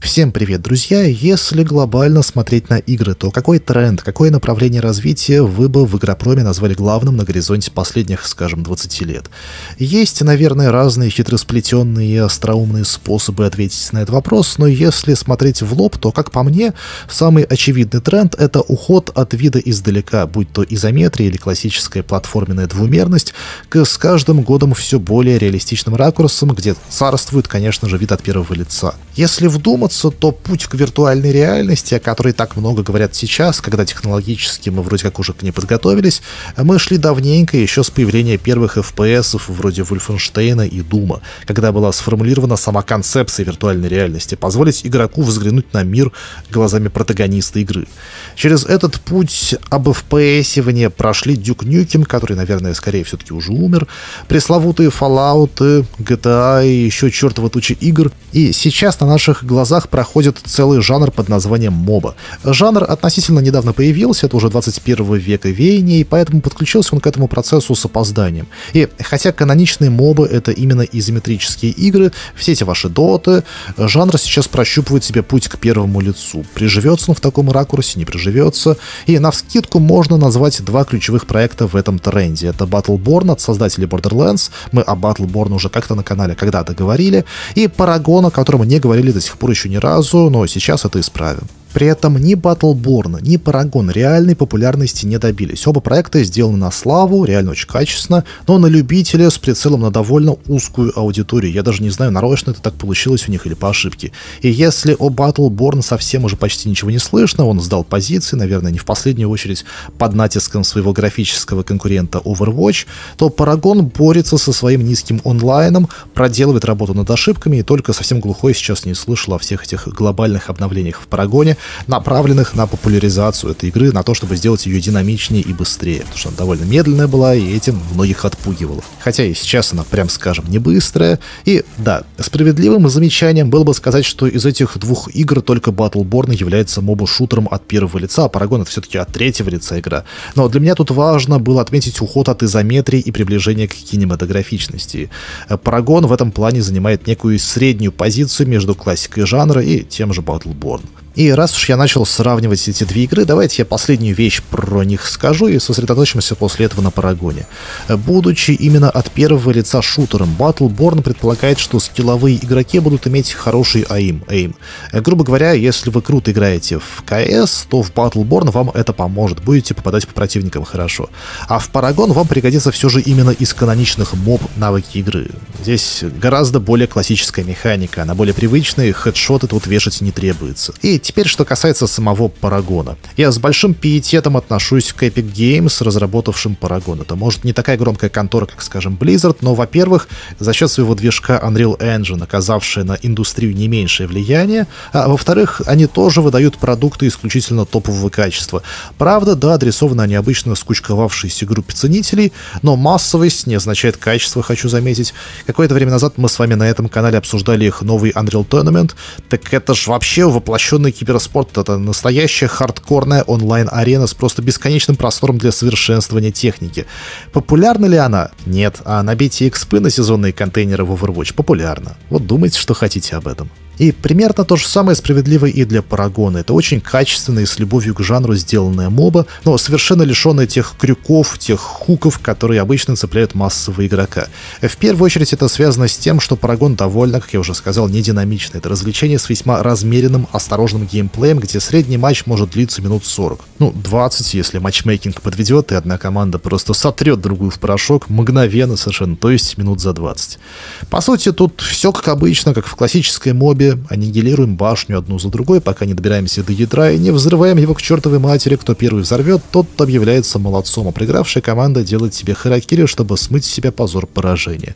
Всем привет, друзья! Если глобально смотреть на игры, то какой тренд, какое направление развития вы бы в Игропроме назвали главным на горизонте последних, скажем, 20 лет? Есть, наверное, разные хитросплетенные и остроумные способы ответить на этот вопрос, но если смотреть в лоб, то, как по мне, самый очевидный тренд — это уход от вида издалека, будь то изометрия или классическая платформенная двумерность, к с каждым годом все более реалистичным ракурсам, где царствует, конечно же, вид от первого лица. Если вдуматься, то путь к виртуальной реальности, о которой так много говорят сейчас, когда технологически мы вроде как уже к ней подготовились, мы шли давненько, еще с появления первых FPS вроде Wolfenstein и Дума, когда была сформулирована сама концепция виртуальной реальности, позволить игроку взглянуть на мир глазами протагониста игры. Через этот путь об FPS прошли Duke Nukem, который, наверное, скорее все-таки уже умер, пресловутые Fallout, GTA и еще чертова туча игр, и сейчас на наших глазах проходит целый жанр под названием моба. Жанр относительно недавно появился, это уже 21 века веяния, и поэтому подключился он к этому процессу с опозданием. И хотя каноничные мобы — это именно изометрические игры, все эти ваши доты, жанр сейчас прощупывает себе путь к первому лицу. Приживется он в таком ракурсе, не приживется. И на вскидку можно назвать два ключевых проекта в этом тренде. Это Battleborn от создателей Borderlands, мы о Battleborn уже как-то на канале когда-то говорили, и Paragon, о котором не говорили до сих пор еще ни разу, но сейчас это исправим. При этом ни Battleborn, ни Paragon реальной популярности не добились. Оба проекта сделаны на славу, реально очень качественно, но на любителя с прицелом на довольно узкую аудиторию. Я даже не знаю, нарочно это так получилось у них или по ошибке. И если о Battleborn совсем уже почти ничего не слышно, он сдал позиции, наверное, не в последнюю очередь под натиском своего графического конкурента Overwatch, то Paragon борется со своим низким онлайном, проделывает работу над ошибками, и только совсем глухой сейчас не слышал о всех этих глобальных обновлениях в Парагоне, направленных на популяризацию этой игры, на то, чтобы сделать ее динамичнее и быстрее, потому что она довольно медленная была и этим многих отпугивала. Хотя и сейчас она, прям скажем, не быстрая. И да, справедливым замечанием было бы сказать, что из этих двух игр только Battleborn является моба-шутером от первого лица, а Paragon это все-таки от третьего лица игра. Но для меня тут важно было отметить уход от изометрии и приближение к кинематографичности. Paragon в этом плане занимает некую среднюю позицию между классикой жанра и тем же Battleborn. И раз уж я начал сравнивать эти две игры, давайте я последнюю вещь про них скажу и сосредоточимся после этого на Парагоне. Будучи именно от первого лица шутером, Battleborn предполагает, что скилловые игроки будут иметь хороший аим. aim. Грубо говоря, если вы круто играете в CS, то в Battleborn вам это поможет, будете попадать по противникам хорошо. А в Paragon вам пригодится все же именно из каноничных моб навыки игры. Здесь гораздо более классическая механика, она более привычная, хедшоты тут вешать не требуется. И теперь, что касается самого Парагона. Я с большим пиететом отношусь к Epic Games, разработавшим Парагон. Это, может, не такая громкая контора, как, скажем, Blizzard, но, во-первых, за счет своего движка Unreal Engine, оказавшая на индустрию не меньшее влияние, а во-вторых, они тоже выдают продукты исключительно топового качества. Правда, да, адресованы они обычно скучковавшейся группе ценителей, но массовость не означает качество, хочу заметить. Какое-то время назад мы с вами на этом канале обсуждали их новый Unreal Tournament, так это ж вообще воплощенный киберспорт — это настоящая хардкорная онлайн-арена с просто бесконечным простором для совершенствования техники. Популярна ли она? Нет. А набитие экспы на сезонные контейнеры в Overwatch популярно. Вот думайте, что хотите об этом. И примерно то же самое справедливо и для Парагона. Это очень качественная и с любовью к жанру сделанная моба, но совершенно лишенная тех крюков, тех хуков, которые обычно цепляют массового игрока. В первую очередь это связано с тем, что Парагон довольно, как я уже сказал, не динамичный. Это развлечение с весьма размеренным, осторожным геймплеем, где средний матч может длиться минут 40. Ну, 20, если матчмейкинг подведет, и одна команда просто сотрет другую в порошок мгновенно совершенно, то есть минут за 20. По сути, тут все как обычно, как в классической мобе, аннигилируем башню одну за другой, пока не добираемся до ядра и не взрываем его к чертовой матери. Кто первый взорвет, тот объявляется молодцом, а проигравшая команда делает себе харакири, чтобы смыть с себя позор поражения.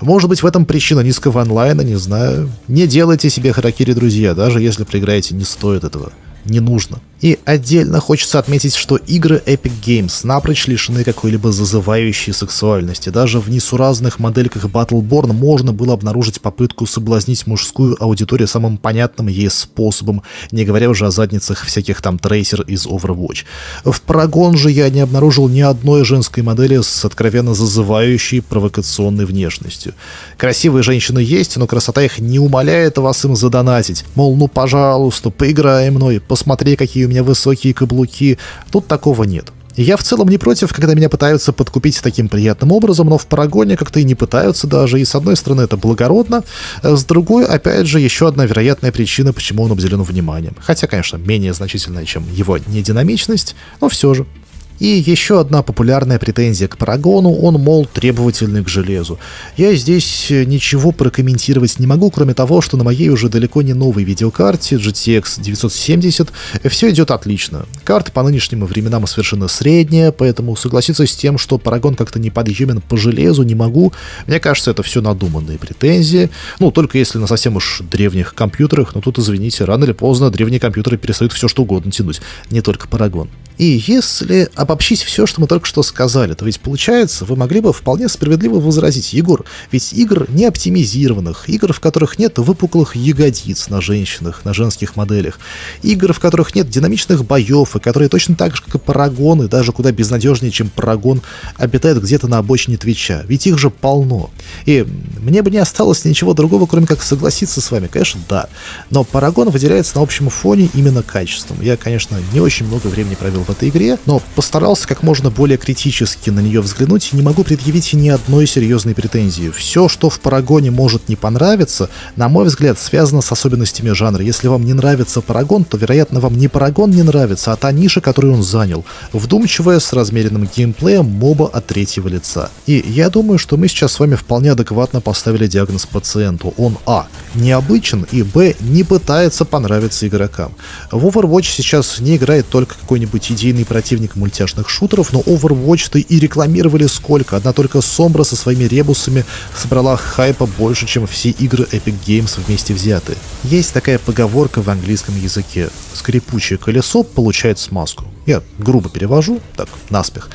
Может быть в этом причина низкого онлайна, не знаю. Не делайте себе харакири, друзья, даже если проиграете, не стоит этого. не нужно. И отдельно хочется отметить, что игры Epic Games напрочь лишены какой-либо зазывающей сексуальности. Даже в несуразных модельках Battleborn можно было обнаружить попытку соблазнить мужскую аудиторию самым понятным ей способом, не говоря уже о задницах всяких там трейсер из Overwatch. В Paragon же я не обнаружил ни одной женской модели с откровенно зазывающей провокационной внешностью. Красивые женщины есть, но красота их не умаляет вас им задонатить. Мол, ну пожалуйста, поиграй мной, посмотри, какие у меня высокие каблуки. Тут такого нет. Я в целом не против, когда меня пытаются подкупить таким приятным образом, но в Парагоне как-то и не пытаются даже, и с одной стороны это благородно, а с другой, опять же, еще одна вероятная причина, почему он обделен вниманием. Хотя, конечно, менее значительная, чем его нединамичность, но все же. И еще одна популярная претензия к Парагону, он, мол, требовательный к железу. Я здесь э, ничего прокомментировать не могу, кроме того, что на моей уже далеко не новой видеокарте GTX 970 все идет отлично. Карта по нынешним временам совершенно средняя, поэтому согласиться с тем, что Парагон как-то не подъемен по железу, не могу. Мне кажется, это все надуманные претензии. Ну, только если на совсем уж древних компьютерах, но тут, извините, рано или поздно древние компьютеры перестают все что угодно тянуть, не только Парагон. И если обобщить все, что мы только что сказали, то ведь получается, вы могли бы вполне справедливо возразить, Егор, ведь игр не оптимизированных, игр, в которых нет выпуклых ягодиц на женщинах, на женских моделях, игр, в которых нет динамичных боев, и которые точно так же, как и Парагон, даже куда безнадежнее, чем Парагон, обитают где-то на обочине Твича. Ведь их же полно. И мне бы не осталось ничего другого, кроме как согласиться с вами. Конечно, да. Но Парагон выделяется на общем фоне именно качеством. Я, конечно, не очень много времени провел в этой игре, но постарался как можно более критически на нее взглянуть и не могу предъявить ни одной серьезной претензии. Все, что в Парагоне может не понравиться, на мой взгляд, связано с особенностями жанра. Если вам не нравится Парагон, то, вероятно, вам не Парагон не нравится, а та ниша, которую он занял. Вдумчивая, с размеренным геймплеем, моба от третьего лица. И я думаю, что мы сейчас с вами вполне адекватно поставили диагноз пациенту. Он А. Необычен и Б. Не пытается понравиться игрокам. В Overwatch сейчас не играет только какой-нибудь идейный противник мультяшных шутеров, но Overwatch-то и рекламировали сколько. Одна только Сомбра со своими ребусами собрала хайпа больше, чем все игры Epic Games вместе взятые. Есть такая поговорка в английском языке. Скрипучее колесо получает смазку. Я грубо перевожу, так, наспех.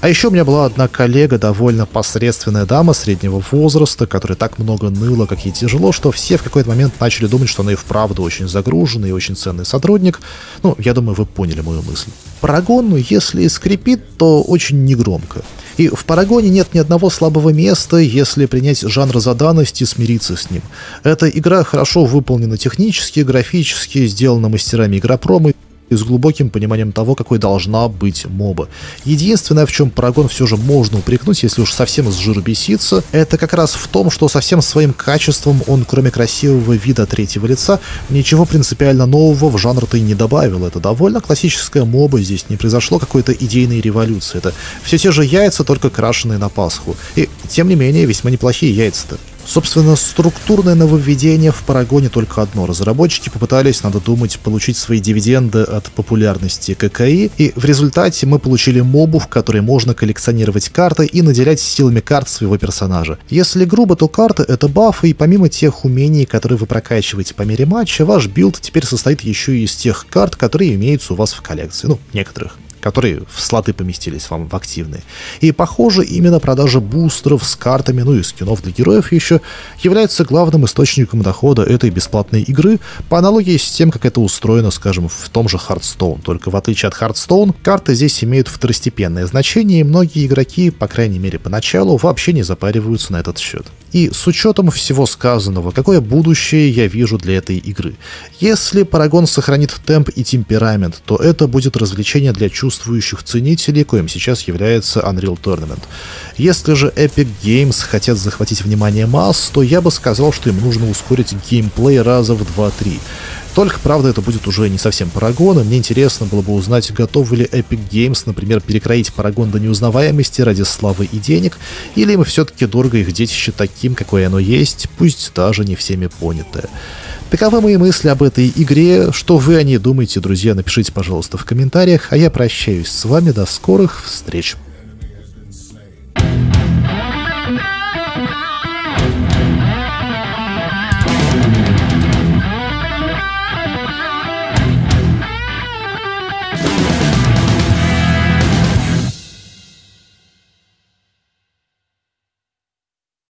А еще у меня была одна коллега, довольно посредственная дама среднего возраста, которая так много ныла, как ей тяжело, что все в какой-то момент начали думать, что она и вправду очень загруженный и очень ценный сотрудник. Ну, я думаю, вы поняли мою мысль. Парагон, если скрипит, то очень негромко. И в Парагоне нет ни одного слабого места, если принять жанр за данность и смириться с ним. Эта игра хорошо выполнена технически, графически, сделана мастерами игропрома, и с глубоким пониманием того, какой должна быть моба. Единственное, в чем Парагон все же можно упрекнуть, если уж совсем с жиру беситься, это как раз в том, что со всем своим качеством он, кроме красивого вида третьего лица, ничего принципиально нового в жанр-то и не добавил. Это довольно классическая моба, здесь не произошло какой-то идейной революции. Это все те же яйца, только крашеные на Пасху. И, тем не менее, весьма неплохие яйца-то. Собственно, структурное нововведение в Парагоне только одно. Разработчики попытались, надо думать, получить свои дивиденды от популярности ККИ, и в результате мы получили мобу, в которой можно коллекционировать карты и наделять силами карт своего персонажа. Если грубо, то карты — это бафы, и помимо тех умений, которые вы прокачиваете по мере матча, ваш билд теперь состоит еще и из тех карт, которые имеются у вас в коллекции. Ну, некоторых которые в слоты поместились вам в активные. И, похоже, именно продажа бустеров с картами, ну и скинов для героев еще, является главным источником дохода этой бесплатной игры, по аналогии с тем, как это устроено, скажем, в том же Hearthstone. Только в отличие от Hearthstone, карты здесь имеют второстепенное значение, и многие игроки, по крайней мере поначалу, вообще не запариваются на этот счет. И с учетом всего сказанного, какое будущее я вижу для этой игры? Если Парагон сохранит темп и темперамент, то это будет развлечение для чувствующих ценителей, коим сейчас является Unreal Tournament. Если же Epic Games хотят захватить внимание масс, то я бы сказал, что им нужно ускорить геймплей раза в 2-3. Только, правда, это будет уже не совсем Парагон, и мне интересно было бы узнать, готовы ли Epic Games, например, перекроить Парагон до неузнаваемости ради славы и денег, или им все-таки дорого их детище таким, какое оно есть, пусть даже не всеми понятое. Таковы мои мысли об этой игре. Что вы о ней думаете, друзья, напишите, пожалуйста, в комментариях. А я прощаюсь с вами. До скорых встреч.